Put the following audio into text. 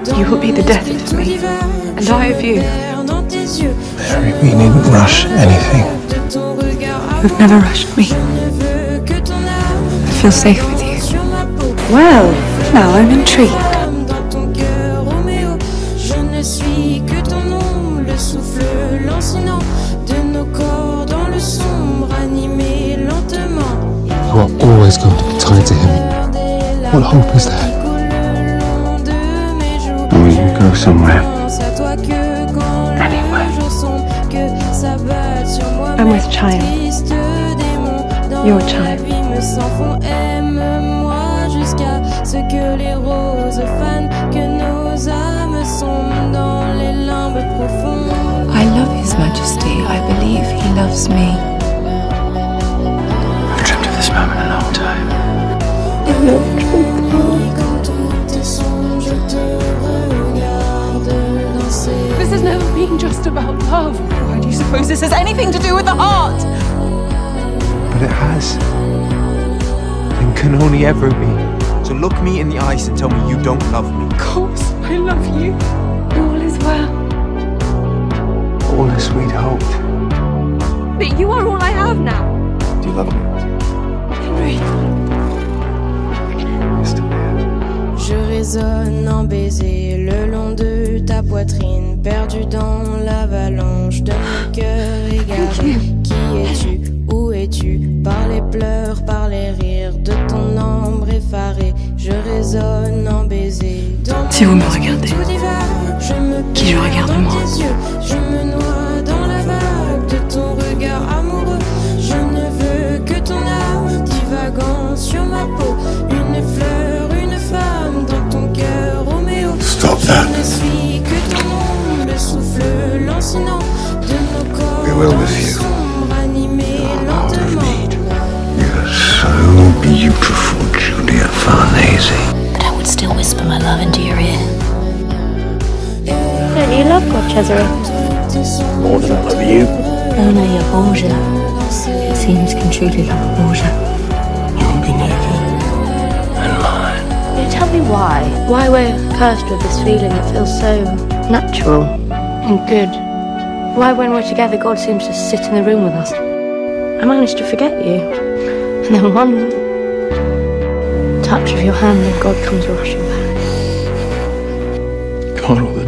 You will be the death of me, and I of you. Mary, we needn't rush anything. You've never rushed me. I feel safe with you. Well, now I'm intrigued. dans ton cœur, Roméo. Je ne suis que ton ombre, le souffle lancinant de nos corps dans le sombre, animé lentement. You are always going to be tied to him. What hope is there? And we go somewhere. I'm with Child. Your child. Aime-moi ce que les roses fanent, que nos âmes sont dans les limbes profondes. I love His Majesty. I believe He loves me. I've dreamt of this moment a long time. Quand love. Why do you suppose this has anything to do with the heart? But it has. And can only ever be. So look me in the eyes and tell me you don't love me. Of course, I love you. All is well. All as we'd hoped. But you are all I have now. Do you love me? Henry. Mr. Man. Je résonne en baiser poitrine, perdu dans l'avalanche de mon cœur égaré. Qui es-tu? Où es-tu? Par les pleurs, par les rires de ton ombre effarée, je résonne en baiser. Si vous me regardez, qui je regarde moi will dans with le you. sombre, animé of lentement. You're so beautiful, Julia Farnese. But I would still whisper my love into your ear. Don't you love God, Cesare? More than I love you. Only a Borgia, it seems, can truly love a Borgia. You'll be naked. And mine. You tell me why? Why we're cursed with this feeling that feels so natural and good? Why, when we're together, God seems to sit in the room with us. I managed to forget you. And then one touch of your hand and God comes rushing back. God,